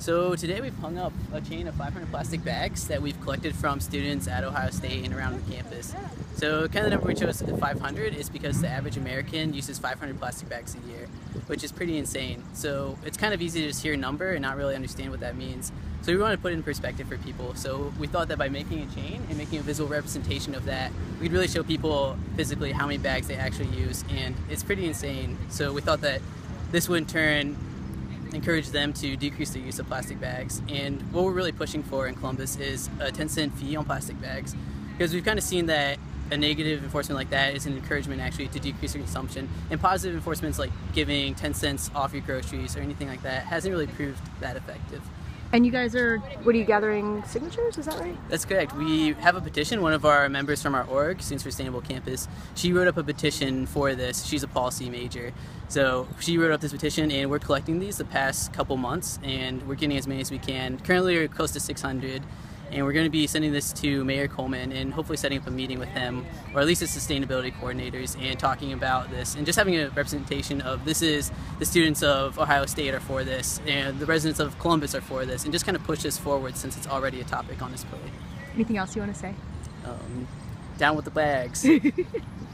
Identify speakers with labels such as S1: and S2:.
S1: So today we've hung up a chain of 500 plastic bags that we've collected from students at Ohio State and around the campus. So kind of the number we chose 500 is because the average American uses 500 plastic bags a year, which is pretty insane. So it's kind of easy to just hear a number and not really understand what that means. So we want to put it in perspective for people. So we thought that by making a chain and making a visual representation of that, we'd really show people physically how many bags they actually use, and it's pretty insane. So we thought that this would in turn encourage them to decrease their use of plastic bags. And what we're really pushing for in Columbus is a 10 cent fee on plastic bags because we've kind of seen that a negative enforcement like that is an encouragement actually to decrease your consumption and positive enforcements like giving 10 cents off your groceries or anything like that hasn't really proved that effective.
S2: And you guys are, what are you gathering signatures? Is that right?
S1: That's correct. We have a petition. One of our members from our org, Students for Sustainable Campus, she wrote up a petition for this. She's a policy major. So she wrote up this petition, and we're collecting these the past couple months, and we're getting as many as we can. Currently, we're close to 600 and we're going to be sending this to Mayor Coleman and hopefully setting up a meeting with him or at least the sustainability coordinators and talking about this and just having a representation of this is the students of Ohio State are for this and the residents of Columbus are for this and just kind of push this forward since it's already a topic on this plate.
S2: Anything else you want to say?
S1: Um, down with the bags.